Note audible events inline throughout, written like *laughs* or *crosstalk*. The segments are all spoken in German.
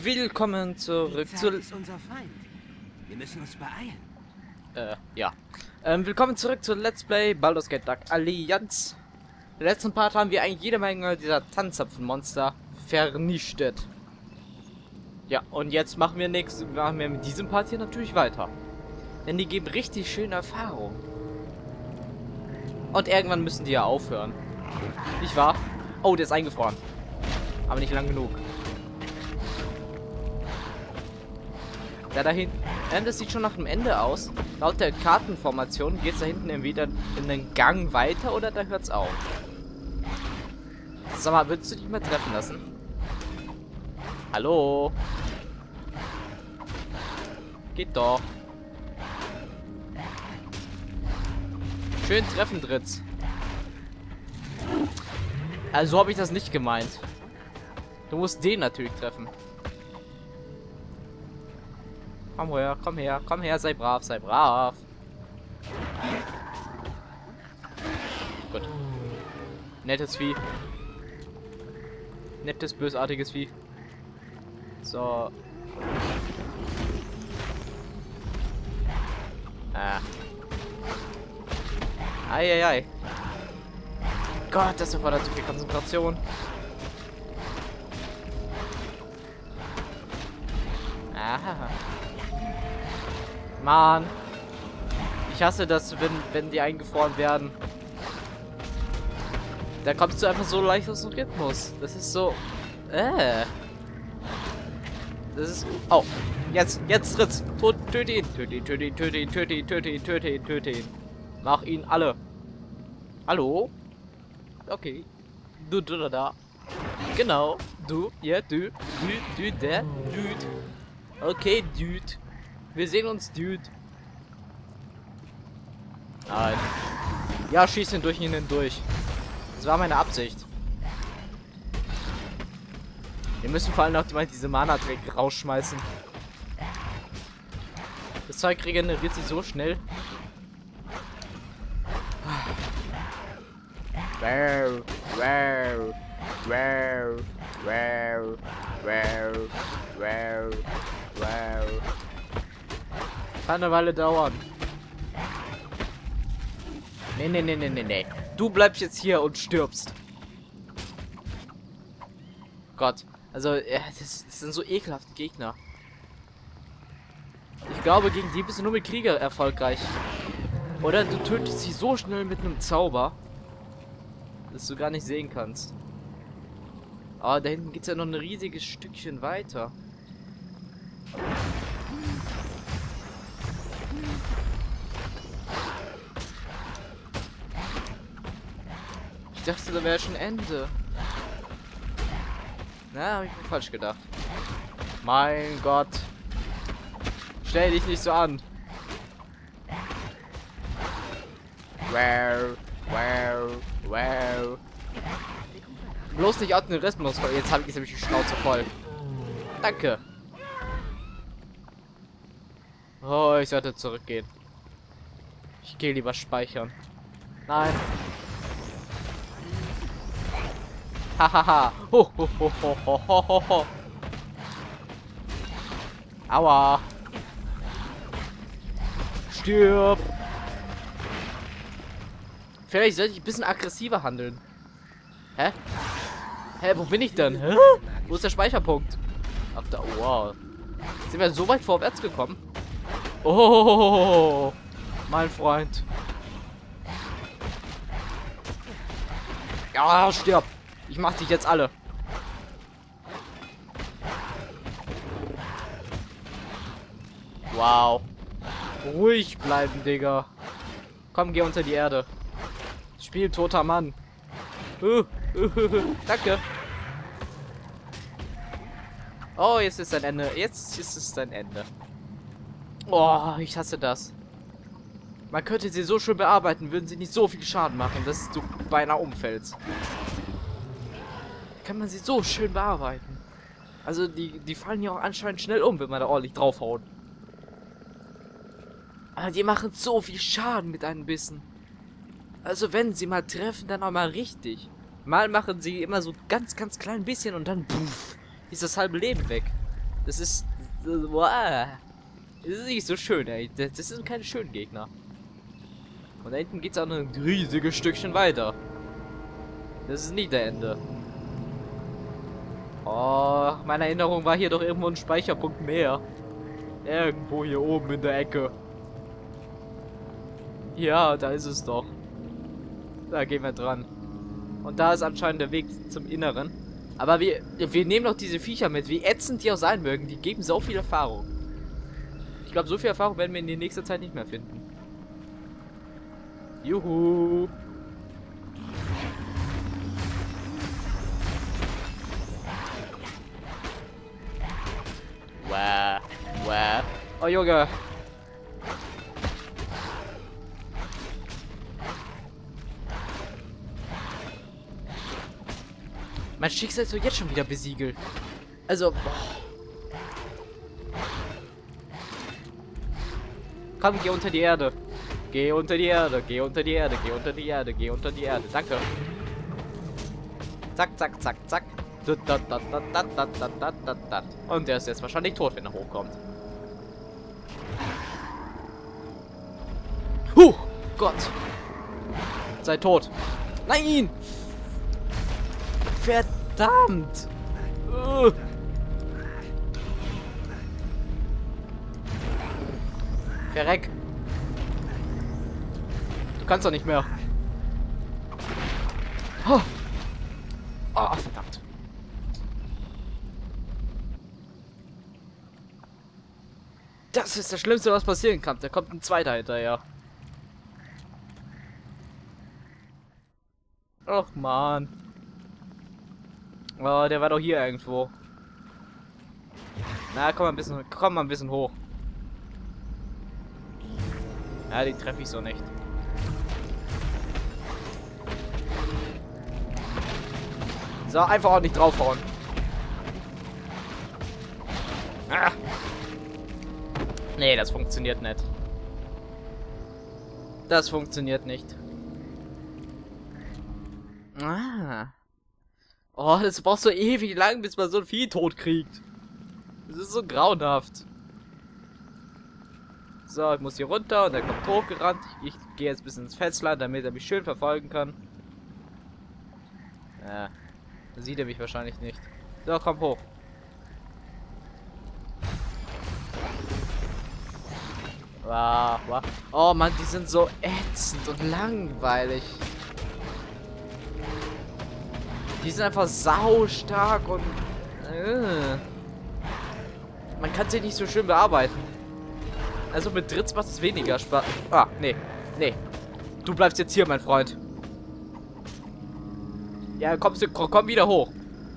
Willkommen zurück zu... Wir müssen uns beeilen. Äh, ja. Ähm, willkommen zurück zu Let's Play Baldur's Gate Dark Allianz. Im letzten Part haben wir eigentlich jede Menge dieser Tanzapfenmonster vernichtet. Ja, und jetzt machen wir nichts, machen wir mit diesem Part hier natürlich weiter. Denn die geben richtig schöne Erfahrung. Und irgendwann müssen die ja aufhören. Nicht wahr? Oh, der ist eingefroren. Aber nicht lang genug. Da da hinten. Ähm, das sieht schon nach dem Ende aus. Laut der Kartenformation geht es da hinten entweder in den Gang weiter oder da hört's auf. Sag mal, würdest du dich mal treffen lassen? Hallo? Geht doch. Schön treffen, Dritz. Also habe ich das nicht gemeint. Du musst den natürlich treffen. Komm her, komm her, komm her, sei brav, sei brav. Gut. Nettes Vieh. Nettes, bösartiges Vieh. So. Ah. Eieiei. Gott, das erfordert so viel Konzentration. Aha. Mann. Ich hasse das, wenn, wenn die eingefroren werden. Da kommst du einfach so leicht aus dem Rhythmus. Das ist so... Äh. Das ist... Oh. Jetzt, jetzt tritt's. Tod, töte ihn. Töte ihn, töte ihn, töte ihn, töte ihn, töte ihn, töte ihn, töte ihn. Mach ihn alle. Hallo? Okay. Du, du, da, da. Genau. Du, ja, du. Du, du, der. Dude. Okay, Dude. Wir sehen uns, Dude. Nein. Ja, schieß ihn durch ihn hindurch. Das war meine Absicht. Wir müssen vor allem noch mal diese Mana-Dreck rausschmeißen. Das Zeug regeneriert sich so schnell. Wow, wow, wow, wow, wow, wow, wow. Kann eine Weile dauern. Nee, nee, nee, nee, nee, nee. Du bleibst jetzt hier und stirbst. Gott. Also, ja, das, das sind so ekelhafte Gegner. Ich glaube, gegen die bist du nur mit Krieger erfolgreich. Oder du tötest sie so schnell mit einem Zauber, dass du gar nicht sehen kannst. Aber da hinten geht es ja noch ein riesiges Stückchen weiter. Dachte, da wäre schon Ende. Na, habe ich mir falsch gedacht. Mein Gott. Stell dich nicht so an. Wow, wow, wow. Bloß nicht Autorismus, weil jetzt habe ich nämlich die Schnauze voll. Danke. Oh, ich sollte zurückgehen. Ich gehe lieber speichern. Nein. Hahaha. Ho, ho, ho, ho, ho, ho, ho, ho. Aua. Stirb. Vielleicht sollte ich ein bisschen aggressiver handeln. Hä? Hä, wo bin ich denn? Hä? Wo ist der Speicherpunkt? Ach da, wow. Sind wir so weit vorwärts gekommen? Oh, mein Freund. Ja, stirb. Ich mach dich jetzt alle. Wow. Ruhig bleiben, Digga. Komm, geh unter die Erde. Spiel toter Mann. Uh, uh, uh, danke. Oh, jetzt ist ein Ende. Jetzt ist es ein Ende. Oh, ich hasse das. Man könnte sie so schön bearbeiten, würden sie nicht so viel Schaden machen, dass du beinahe umfällst. Kann man sie so schön bearbeiten. Also die, die fallen ja auch anscheinend schnell um, wenn man da ordentlich draufhaut. Aber die machen so viel Schaden mit einem Bissen. Also wenn sie mal treffen, dann auch mal richtig. Mal machen sie immer so ganz, ganz klein bisschen und dann puff, ist das halbe Leben weg. Das ist... Wow. Das ist nicht so schön, ey. Das, sind keine schönen Gegner. Und da hinten geht es auch noch ein riesiges Stückchen weiter. Das ist nie der Ende. Oh, meine Erinnerung war hier doch irgendwo ein Speicherpunkt mehr. Irgendwo hier oben in der Ecke. Ja, da ist es doch. Da gehen wir dran. Und da ist anscheinend der Weg zum Inneren. Aber wir, wir nehmen doch diese Viecher mit. Wie ätzend die auch sein mögen. Die geben so viel Erfahrung. Ich glaube, so viel Erfahrung werden wir in der nächsten Zeit nicht mehr finden. Juhu. Wow. Wow. Oh, Junge. Mein Schicksal ist doch jetzt schon wieder besiegelt. Also, boah. Komm, geh unter die Erde. Geh unter die Erde, geh unter die Erde, geh unter die Erde, geh unter die Erde. Danke. Zack, zack, zack, zack. Und der ist jetzt wahrscheinlich tot, wenn er hochkommt. Huh! Gott! Sei tot! Nein! Verdammt! Uh. Verreck! Du kannst doch nicht mehr. Oh, oh verdammt. Das ist das Schlimmste, was passieren kann. Da kommt ein zweiter hinterher. Ach man. Oh, der war doch hier irgendwo. Na, komm mal ein bisschen, komm mal ein bisschen hoch. Ja, die treffe ich so nicht. So, einfach auch nicht draufhauen. Nee, das funktioniert nicht. Das funktioniert nicht. Ah. Oh, das braucht so ewig lang, bis man so ein Vieh tot kriegt. Das ist so grauenhaft. So, ich muss hier runter und er kommt hochgerannt. Ich gehe jetzt bis ins Felsland, damit er mich schön verfolgen kann. Ja, sieht er mich wahrscheinlich nicht. So, komm hoch. Wow, wow. Oh Mann, die sind so ätzend und langweilig. Die sind einfach sau stark und... Äh, man kann sie nicht so schön bearbeiten. Also mit Dritz macht es weniger Spaß. Ah, nee. Nee. Du bleibst jetzt hier, mein Freund. Ja, kommst du, komm wieder hoch.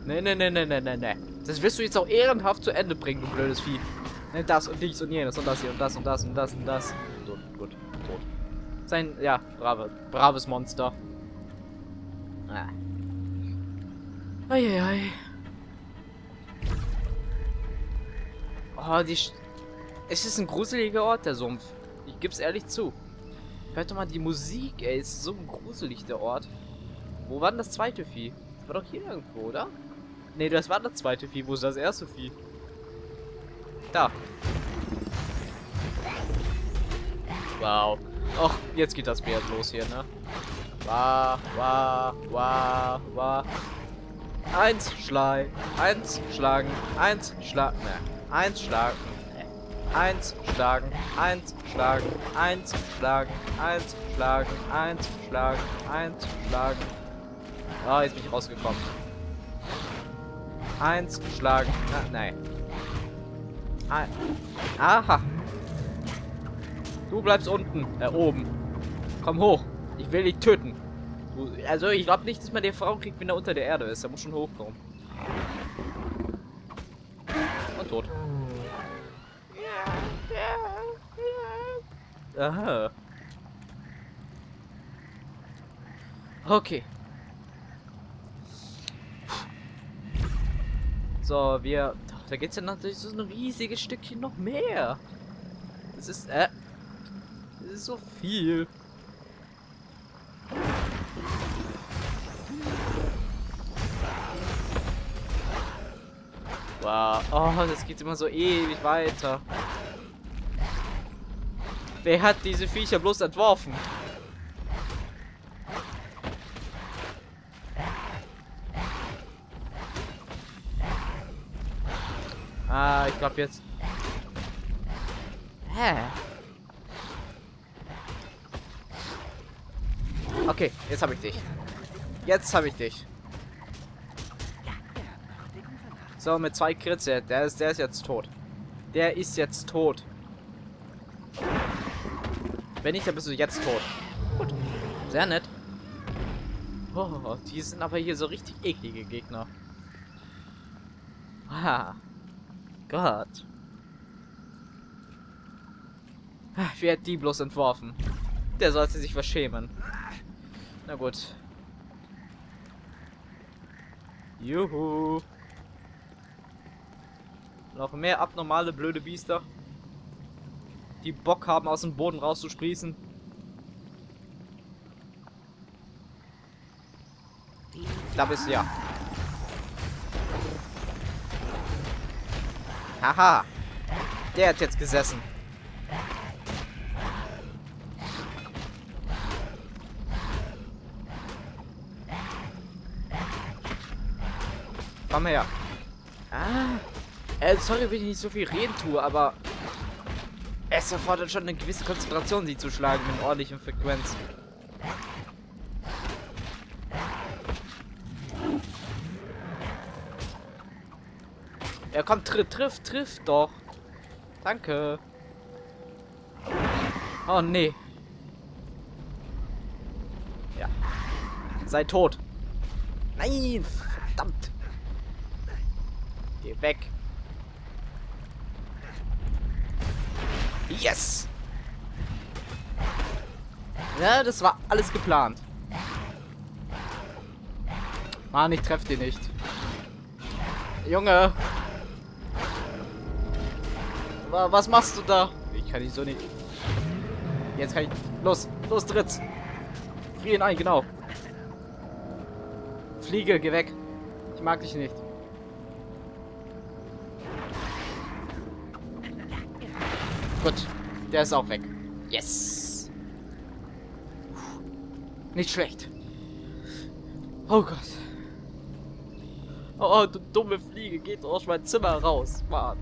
Nee, nee, nee, nee, nee, nee, nee. Das wirst du jetzt auch ehrenhaft zu Ende bringen, du blödes Vieh. Ne, das und dies und jenes und das hier und das und das und das und das. So, gut, tot. Sein, ja, brave, braves Monster. Ah. Eieiei. Oh, die... Sch es ist ein gruseliger Ort, der Sumpf. Ich geb's ehrlich zu. Hört doch mal die Musik, ey. Ist so gruselig, der Ort. Wo war denn das zweite Vieh? Das war doch hier irgendwo, oder? Ne, das war das zweite Vieh. Wo ist das erste Vieh? Da. Wow. Och, jetzt geht das Bär los hier, ne? Wah, wah, wah, wah. Eins schlagen, eins schlagen, eins schlagen, ne, eins schlagen, ne. eins schlagen, eins schlagen, eins schlagen, eins schlagen, eins schlagen, eins schlagen. Ah, jetzt bin ich rausgekommen. Eins schlagen, na, nein. Ein, aha. Du bleibst unten, äh, oben. Komm hoch. Ich will dich töten. Also ich glaube nicht, dass man den Frau kriegt, wenn er unter der Erde ist. Er muss schon hochkommen. Und tot. Aha. Okay. So, wir... Da geht's ja natürlich so ein riesiges Stückchen noch mehr. Das ist... Äh... Das ist so viel. Wow. Oh, das geht immer so ewig weiter. Wer hat diese Viecher bloß entworfen? Ah, ich glaube jetzt. Hä? Okay, jetzt habe ich dich. Jetzt habe ich dich. So, mit zwei Crits, der ist, der ist jetzt tot. Der ist jetzt tot. Wenn nicht, dann bist du jetzt tot. Gut. Sehr nett. Oh, die sind aber hier so richtig eklige Gegner. Ah. Gott. Ah, wer hat die bloß entworfen? Der sollte sich verschämen. Na gut. Juhu. Noch mehr abnormale blöde Biester die Bock haben, aus dem Boden rauszusprießen. Da bist du ja. Haha. Der hat jetzt gesessen. Komm her. Ah. Äh, sorry, wenn ich nicht so viel reden tue, aber es erfordert schon eine gewisse Konzentration, sie zu schlagen in ordentlichen Frequenz. Ja, komm, triff, triff, triff doch. Danke. Oh, nee. Ja. Sei tot. Nein, verdammt. Geh weg. Yes! Ja, das war alles geplant. Mann, ich treffe den nicht. Junge! Was machst du da? Ich kann dich so nicht. Jetzt kann ich... Los, los, tritt's! Frieren ein, genau. Fliege, geh weg. Ich mag dich nicht. Gut. Der ist auch weg. Yes. Nicht schlecht. Oh Gott. Oh, du dumme Fliege, geht aus meinem Zimmer raus. Mann.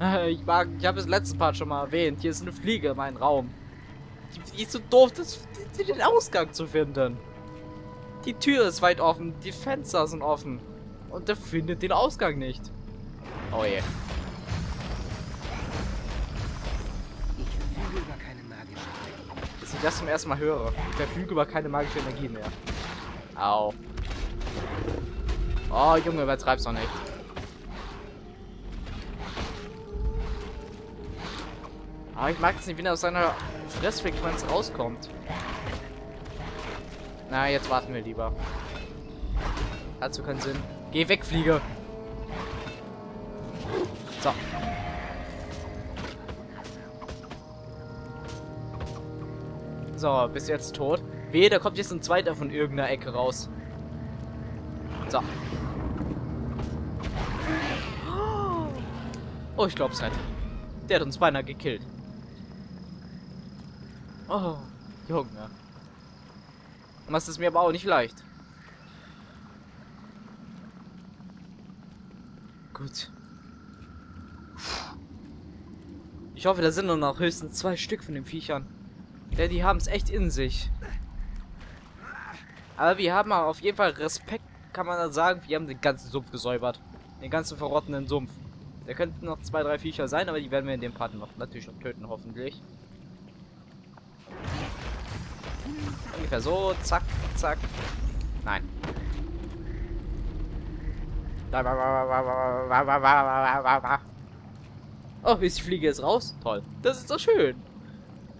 *laughs* Ich mag, ich habe es letzten Part schon mal erwähnt. Hier ist eine Fliege in meinem Raum. Die, die ist so doof, das, die, den Ausgang zu finden. Die Tür ist weit offen, die Fenster sind offen. Und der findet den Ausgang nicht. Oh je. ich das zum ersten Mal höre. Ich verfüge über keine magische Energie mehr. Au. Oh, Junge, übertreib's doch nicht. Aber ich mag es nicht, wenn er aus seiner Fressfrequenz rauskommt. Na, jetzt warten wir lieber. Hat so keinen Sinn. Geh weg, Fliege. So. So, bist jetzt tot. Wehe, da kommt jetzt ein zweiter von irgendeiner Ecke raus. So. Oh, ich glaub's nicht. Der hat uns beinahe gekillt. Oh, Junge. Machst es mir aber auch nicht leicht. Gut. Ich hoffe, da sind nur noch höchstens zwei Stück von den Viechern. Ja, die haben es echt in sich. Aber wir haben auf jeden Fall Respekt, kann man da sagen. Wir haben den ganzen Sumpf gesäubert. Den ganzen verrottenen Sumpf. Da könnten noch zwei, drei Viecher sein, aber die werden wir in dem Part noch natürlich noch töten, hoffentlich. Ungefähr so, zack, zack. Nein. Oh, ist die Fliege jetzt raus? Toll. Das ist doch schön.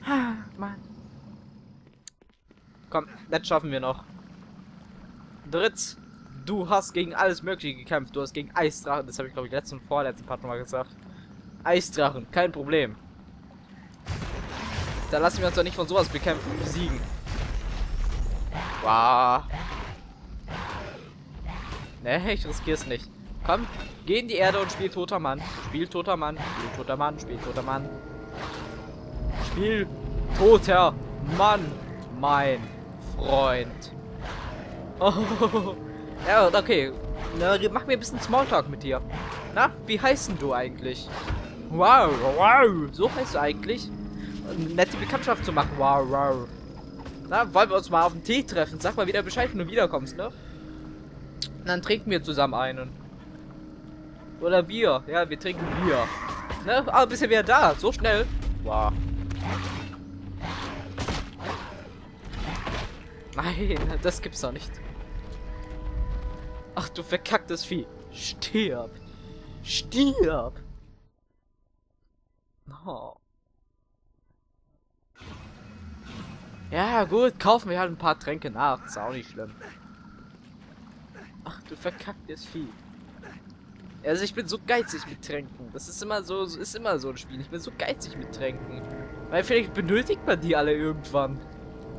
Ah, Mann. Komm, das schaffen wir noch. Dritz, du hast gegen alles Mögliche gekämpft. Du hast gegen Eisdrachen, das habe ich glaube ich letzten und vorletzten Part nochmal gesagt. Eisdrachen, kein Problem. Da lassen wir uns doch nicht von sowas bekämpfen, besiegen. Wow. Ne, ich riskier's nicht. Komm, geh in die Erde und spiel toter Mann. Spiel toter Mann, spiel toter Mann, spiel toter Mann. Spiel toter Mann, mein Freund. Oh, *laughs* ja, okay. Na, mach mir ein bisschen Smalltalk mit dir. Na, wie heißt denn du eigentlich? Wow, wow, so heißt du eigentlich? Nette Bekanntschaft zu machen, wow, wow. Na, wollen wir uns mal auf den Tee treffen? Sag mal wieder Bescheid, wenn du wiederkommst, ne? Und dann trinken wir zusammen einen. Oder Bier. Ja, wir trinken Bier. Ne? Aber bist ja wieder da. So schnell. Wow. Nein, *laughs* das gibt's doch nicht. Ach du verkacktes Vieh. Stirb. Stirb. Oh. Ja, gut, kaufen wir halt ein paar Tränke nach. Ist auch nicht schlimm. Ach du verkacktes Vieh. Also ich bin so geizig mit Tränken. Das ist immer so, ist immer so ein Spiel. Ich bin so geizig mit Tränken. Weil vielleicht benötigt man die alle irgendwann.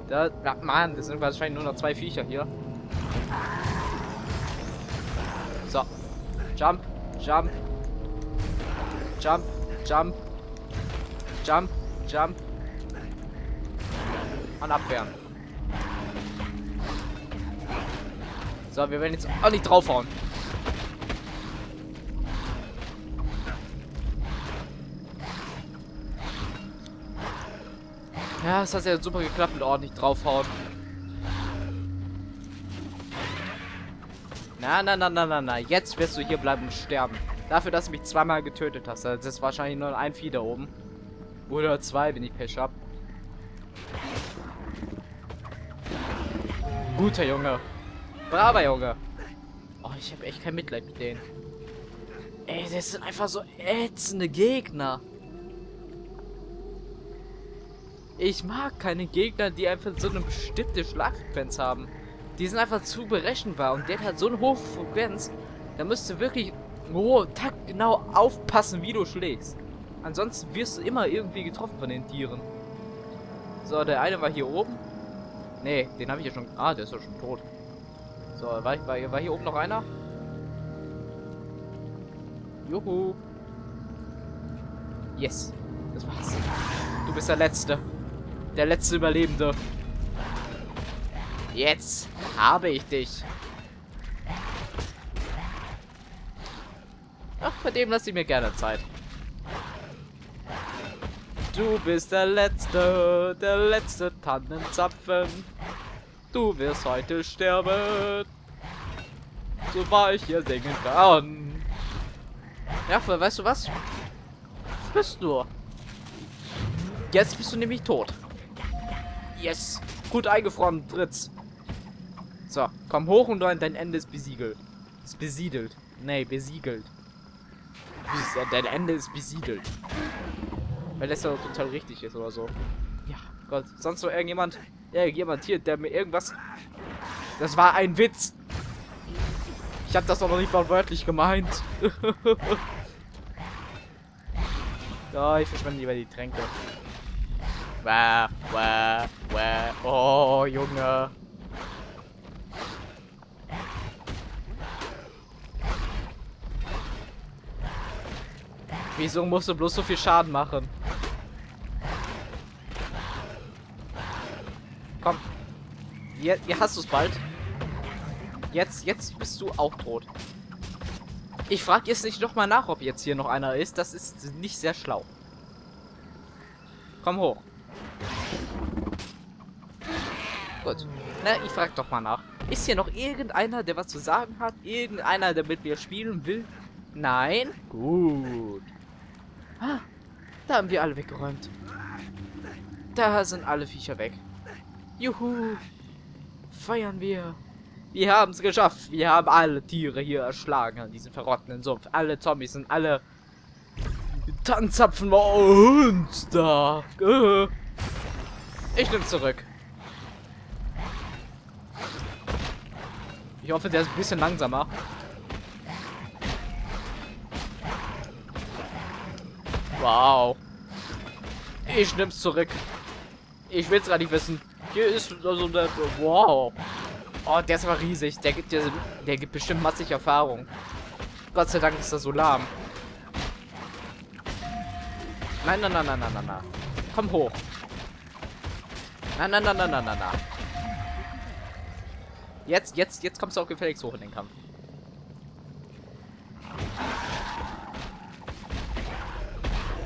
Da, ja, Mann, das sind wahrscheinlich nur noch zwei Viecher hier. So. Jump, jump. Jump, jump. Jump, jump. Und abwehren. So, wir werden jetzt auch nicht draufhauen. Ja, es hat ja super geklappt mit ordentlich draufhauen. Na, na, na, na, na, na. Jetzt wirst du hier bleiben und sterben. Dafür, dass du mich zweimal getötet hast. Das ist wahrscheinlich nur ein Vieh da oben. Oder zwei, wenn ich Pech hab. Guter Junge. Braver Junge. Oh, ich habe echt kein Mitleid mit denen. Ey, das sind einfach so ätzende Gegner. Ich mag keine Gegner, die einfach so eine bestimmte Schlagfrequenz haben. Die sind einfach zu berechenbar und der hat so eine hohe Frequenz, da müsst du wirklich oh, taktgenau aufpassen, wie du schlägst. Ansonsten wirst du immer irgendwie getroffen von den Tieren. So, der eine war hier oben. Nee, den habe ich ja schon... Ah, der ist ja schon tot. So, war, war, war hier oben noch einer? Juhu. Yes. Das war's. Du bist der Letzte. Der letzte Überlebende. Jetzt habe ich dich. Ach, vor dem lasse ich mir gerne Zeit. Du bist der Letzte, der letzte Tannenzapfen. Du wirst heute sterben. So war ich hier singen kann. Ja, weißt du was? Bist du? Jetzt bist du nämlich tot. Yes. Gut eingefroren, Dritz. So, komm hoch und dein Ende ist besiegelt. Ist besiedelt. Nee, besiegelt. Dein Ende ist besiedelt. Weil das ja total richtig ist oder so. Ja, Gott. Sonst noch irgendjemand? Irgendjemand hier, der mir irgendwas... Das war ein Witz. Ich habe das doch noch nicht wortwörtlich gemeint. *laughs* ja, ich verschwende lieber die Tränke. Wah, wah, wah. Oh, Junge. Wieso musst du bloß so viel Schaden machen? Komm. Jetzt, jetzt hast du es bald. Jetzt, jetzt bist du auch tot. Ich frage jetzt nicht nochmal nach, ob jetzt hier noch einer ist. Das ist nicht sehr schlau. Komm hoch. Gut. Na, ich frag doch mal nach. Ist hier noch irgendeiner, der was zu sagen hat? Irgendeiner, der mit mir spielen will? Nein? Gut. Ah, da haben wir alle weggeräumt. Da sind alle Viecher weg. Juhu. Feiern wir. Wir haben es geschafft. Wir haben alle Tiere hier erschlagen an diesem verrottenen Sumpf. Alle Zombies sind alle Tanzapfen bei uns da. Ich nehme zurück. Ich hoffe, der ist ein bisschen langsamer. Wow. Ich nehm's zurück. Ich will's gar nicht wissen. Hier ist also der. Wow. Oh, der ist aber riesig. Der gibt dir, der gibt bestimmt massig Erfahrung. Gott sei Dank ist er so lahm. Nein, nein, nein, nein, nein, nein, nein. Komm hoch. Nein, nein, nein, nein, nein, nein, nein. Jetzt, jetzt, jetzt kommst du auch gefälligst hoch in den Kampf.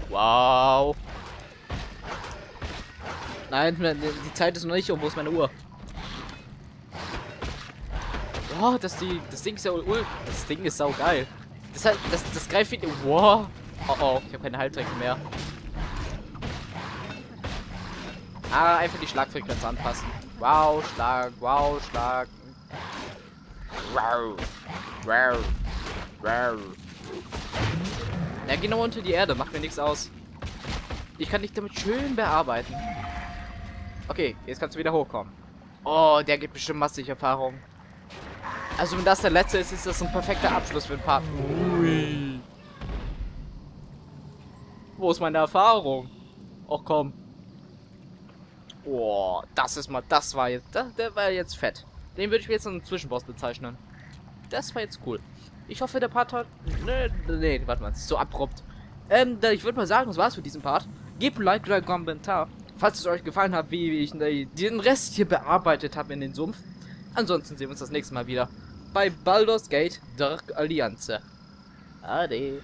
Wow. Nein, die Zeit ist noch nicht um. Wo ist meine Uhr? Oh, das, die, das Ding ist ja ul Das Ding ist sau geil. Das, das, das greift wieder. Wow. Oh oh, ich habe keine Halbtrinken mehr. Ah, einfach die Schlagfrequenz anpassen. Wow, Schlag, wow, Schlag. Wow. Wow. Wow. Ja, genau unter die Erde, macht mir nichts aus. Ich kann dich damit schön bearbeiten. Okay, jetzt kannst du wieder hochkommen. Oh, der gibt bestimmt massig Erfahrung. Also wenn das der letzte ist, ist das ein perfekter Abschluss für den Part. Ui. Wo ist meine Erfahrung? Och komm. Oh, das ist mal, das war jetzt, das, der war jetzt fett. Den würde ich jetzt einen Zwischenboss bezeichnen. Das war jetzt cool. Ich hoffe, der Part hat... Nee, nee, warte mal, es ist so abrupt. Ähm, ich würde mal sagen, das war's für diesen Part. Gebt ein Like oder einen Kommentar, falls es euch gefallen hat, wie ich den Rest hier bearbeitet habe in den Sumpf. Ansonsten sehen wir uns das nächste Mal wieder bei Baldur's Gate Dark Allianz. Ade.